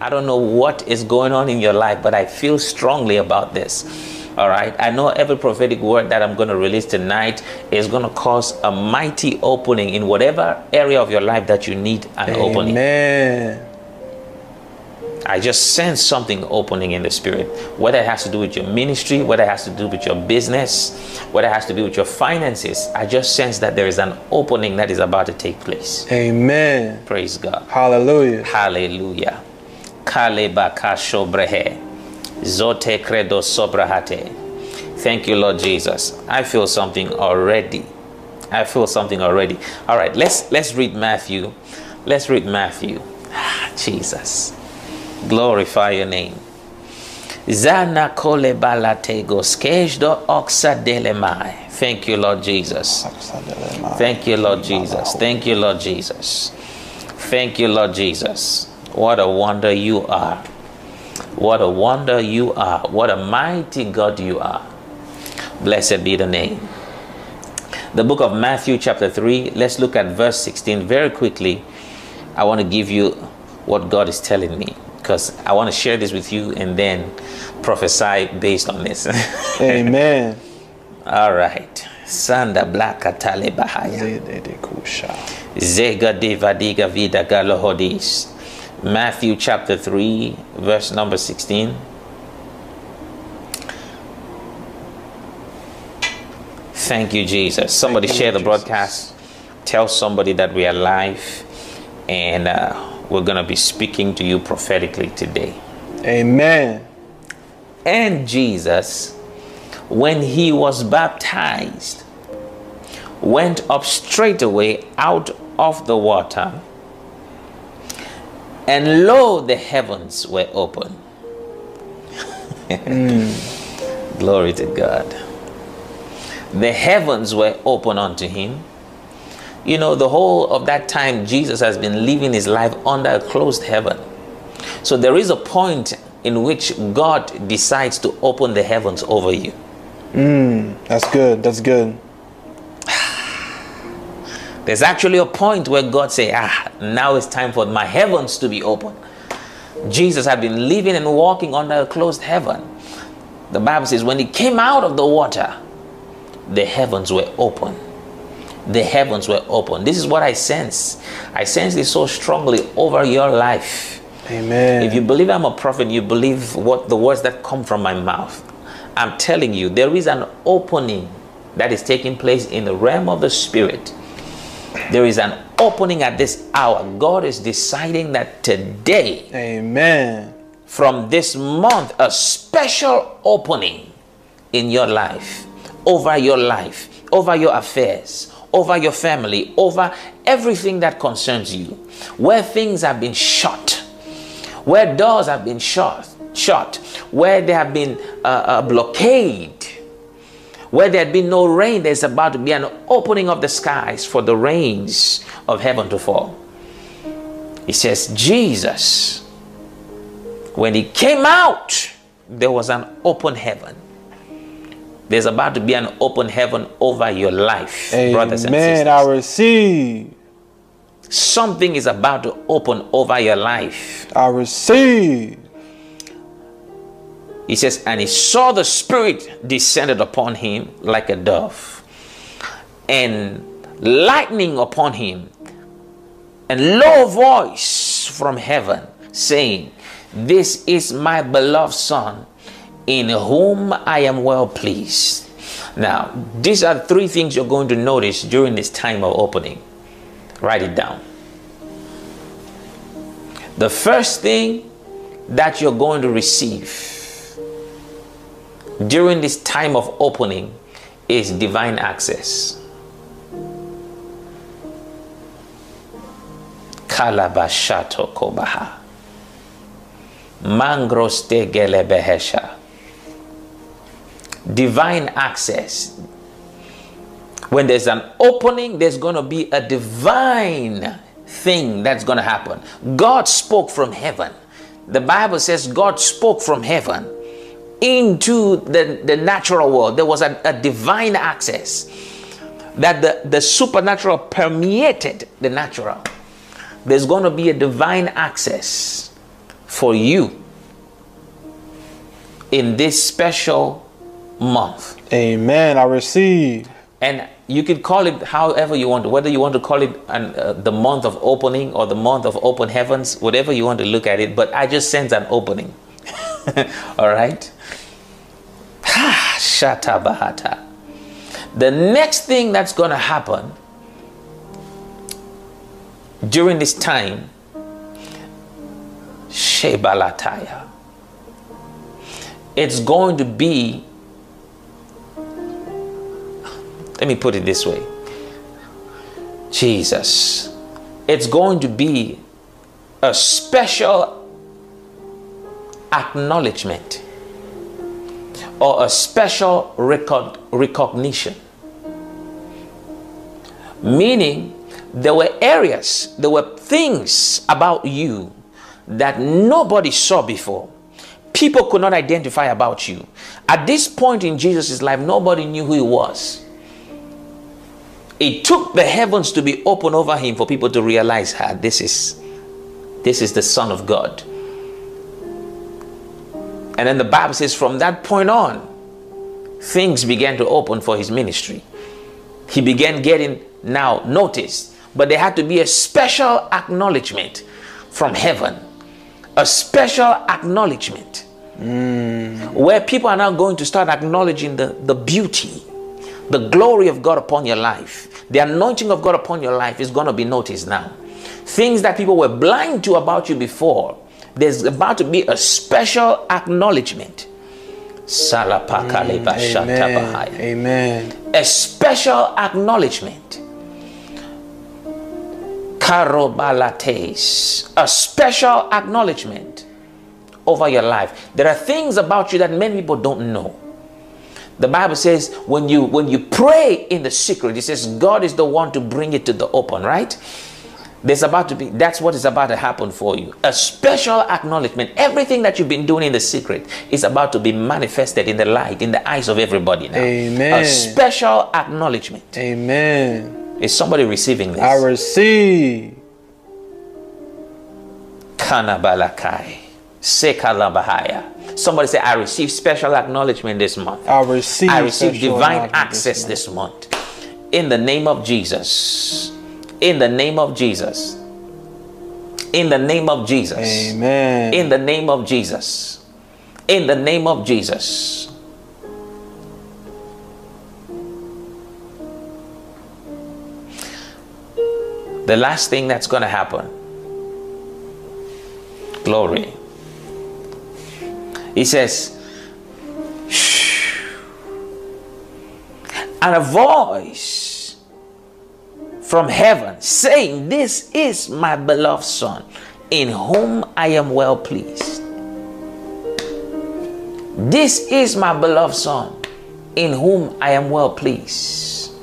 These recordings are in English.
I don't know what is going on in your life, but I feel strongly about this. All right. I know every prophetic word that I'm going to release tonight is going to cause a mighty opening in whatever area of your life that you need an Amen. opening. Amen. I just sense something opening in the spirit, whether it has to do with your ministry, whether it has to do with your business, whether it has to do with your finances. I just sense that there is an opening that is about to take place. Amen. Praise God. Hallelujah. Hallelujah. Kale baka shobrehe. Zote credo sobrahate. Thank you, Lord Jesus. I feel something already. I feel something already. All right, let's let's read Matthew. Let's read Matthew. Ah, Jesus. Glorify your name. Zana kole balatego skejdo oxa delemai. Thank you, Lord Jesus. Thank you, Lord Jesus. Thank you, Lord Jesus. Thank you, Lord Jesus. What a wonder you are. What a wonder you are. What a mighty God you are. Blessed be the name. The book of Matthew, chapter 3, let's look at verse 16 very quickly. I want to give you what God is telling me because I want to share this with you and then prophesy based on this. Amen. All right. Sanda blaka tale bahaya. Zega devadiga vida galohodis. Matthew chapter 3, verse number 16. Thank you, Jesus. Somebody you, share the broadcast. Tell somebody that we are live and uh, we're going to be speaking to you prophetically today. Amen. And Jesus, when he was baptized, went up straightway out of the water. And lo, the heavens were open. Glory to God. The heavens were open unto him. You know, the whole of that time, Jesus has been living his life under a closed heaven. So there is a point in which God decides to open the heavens over you. Mm, that's good. That's good. There's actually a point where God say, "Ah, now it's time for my heavens to be open." Jesus had been living and walking under a closed heaven. The Bible says when he came out of the water, the heavens were open. The heavens were open. This is what I sense. I sense this so strongly over your life. Amen. If you believe I'm a prophet, you believe what the words that come from my mouth. I'm telling you, there is an opening that is taking place in the realm of the spirit. There is an opening at this hour. God is deciding that today, Amen. from this month, a special opening in your life, over your life, over your affairs, over your family, over everything that concerns you, where things have been shut, where doors have been shut, shut, where there have been a, a blockade, where there had been no rain, there's about to be an opening of the skies for the rains of heaven to fall. He says, Jesus, when he came out, there was an open heaven. There's about to be an open heaven over your life, brothers and sisters. Amen. I receive. Something is about to open over your life. I receive. He says, and he saw the Spirit descended upon him like a dove, and lightning upon him, and lo voice from heaven saying, This is my beloved Son, in whom I am well pleased. Now, these are three things you're going to notice during this time of opening. Write it down. The first thing that you're going to receive during this time of opening is divine access. Kalabashato kobaha. Mangros de gelebehesha. Divine access. When there's an opening, there's going to be a divine thing that's going to happen. God spoke from heaven. The Bible says God spoke from heaven into the, the natural world. There was a, a divine access that the, the supernatural permeated the natural. There's going to be a divine access for you in this special month. Amen. I receive. And you can call it however you want, whether you want to call it an, uh, the month of opening or the month of open heavens, whatever you want to look at it. But I just sense an opening. All right? Ah, ha, Shata Bahata. The next thing that's going to happen during this time, Shebalataya, it's going to be let me put it this way Jesus, it's going to be a special acknowledgement or a special record, recognition. Meaning, there were areas, there were things about you that nobody saw before. People could not identify about you. At this point in Jesus' life, nobody knew who he was. It took the heavens to be open over him for people to realize, ah, this is this is the Son of God. And then the Bible says, from that point on, things began to open for his ministry. He began getting now noticed, but there had to be a special acknowledgement from heaven, a special acknowledgement. Hmm. Where people are now going to start acknowledging the, the beauty, the glory of God upon your life, the anointing of God upon your life is going to be noticed now. Things that people were blind to about you before, there's about to be a special acknowledgement. Salapakaleba Amen. Amen. A special acknowledgement. Karobalates. A special acknowledgement over your life. There are things about you that many people don't know. The Bible says when you when you pray in the secret, it says God is the one to bring it to the open, right? There's about to be that's what is about to happen for you. A special acknowledgement. Everything that you've been doing in the secret is about to be manifested in the light, in the eyes of everybody now. Amen. A special acknowledgement. Amen. Is somebody receiving this? I receive. Kanabalakai. Sekalabahaya. Somebody say, I receive special acknowledgement this month. I receive. I receive divine access this month. In the name of Jesus. In the name of Jesus. In the name of Jesus. Amen. In the name of Jesus. In the name of Jesus. The last thing that's going to happen. Glory. He says, and a voice from heaven saying, This is my beloved Son, in whom I am well pleased. This is my beloved Son, in whom I am well pleased.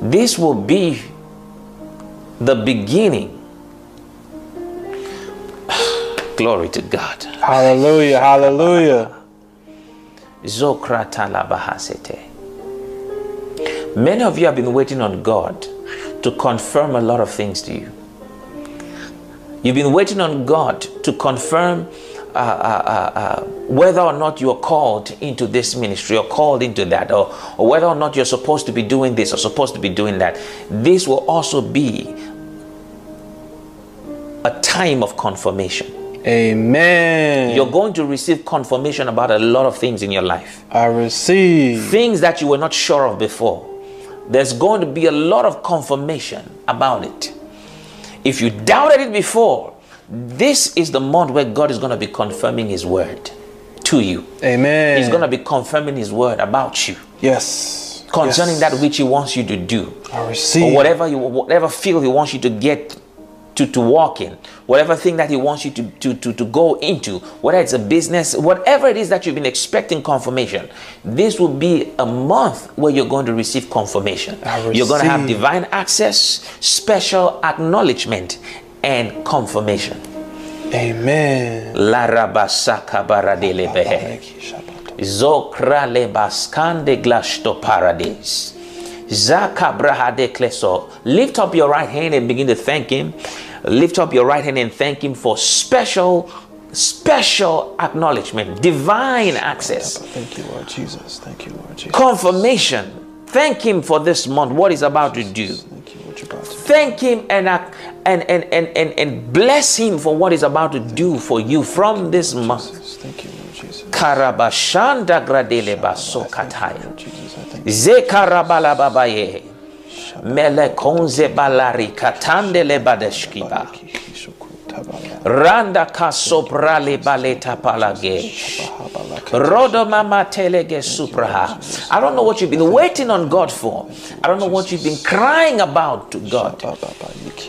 This will be the beginning. Glory to God. Hallelujah. Hallelujah. Many of you have been waiting on God to confirm a lot of things to you. You've been waiting on God to confirm uh, uh, uh, uh, whether or not you are called into this ministry or called into that, or, or whether or not you're supposed to be doing this or supposed to be doing that. This will also be a time of confirmation. Amen. You're going to receive confirmation about a lot of things in your life. I receive. things that you were not sure of before. There's going to be a lot of confirmation about it. If you doubted it before, this is the month where God is going to be confirming His word to you. Amen. He's going to be confirming His word about you Yes. concerning Yes. that which He wants you to do, I receive. or whatever you, whatever field He wants you to get to, to walk in, whatever thing that He wants you to, to, to, to go into, whether it's a business, whatever it is that you've been expecting confirmation, this will be a month where you're going to receive confirmation. I You're going to have divine access, special acknowledgement, and confirmation. Amen. Zokra lebaskande glashto paradis. Zaka brahade kleso. Lift up your right hand and begin to thank Him. Lift up your right hand and thank Him for special, special acknowledgement, divine access, Thank you, Lord Jesus. Thank you, Lord Jesus. confirmation. Thank Him for this month, what He's about to do. Thank you, what you're about to do. Thank Him and, and, and, and, and, and bless Him for what He's about to do for you from this month. Thank you, Lord Jesus. Karabashanda gradele basokataya. Lord Jesus, I Melekonze balari katandele badeshkiba. Randa kasoprale baleta palage. Rodo mama telege supraha. I don't know what you've been waiting on God for. I don't know what you've been crying about to God.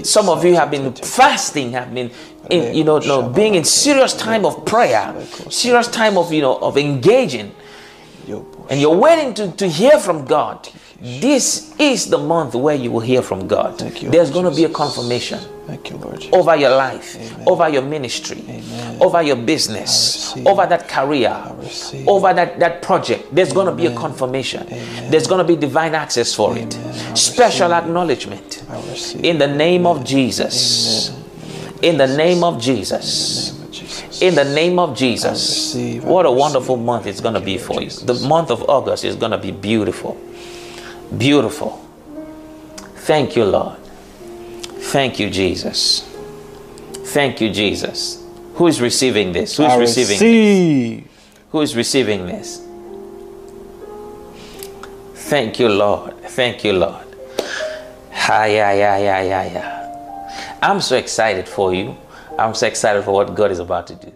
Some of you have been fasting, have been in, you know, no, being in serious time of prayer, serious time of you know of engaging, and you're waiting to, to hear from God. This is the month where you will hear from God. Thank you, There's going to be a confirmation Thank you, over your life, Amen. over your ministry, Amen. over your business, over that career, over that, that project. There's going to be a confirmation. There's going to be divine access for it. Special acknowledgement. In the name of Jesus. In the name of Jesus. name of Jesus. In the name of Jesus. What a wonderful month it's going to be for you. The month of August is going to be beautiful. Beautiful. Thank you, Lord. Thank you, Jesus. Thank you, Jesus. Who is receiving this? Who is I receiving? receive. Who is receiving this? Thank you, Lord. Thank you, Lord. Hi, yeah, yeah, yeah, yeah, yeah. I'm so excited for you. I'm so excited for what God is about to do.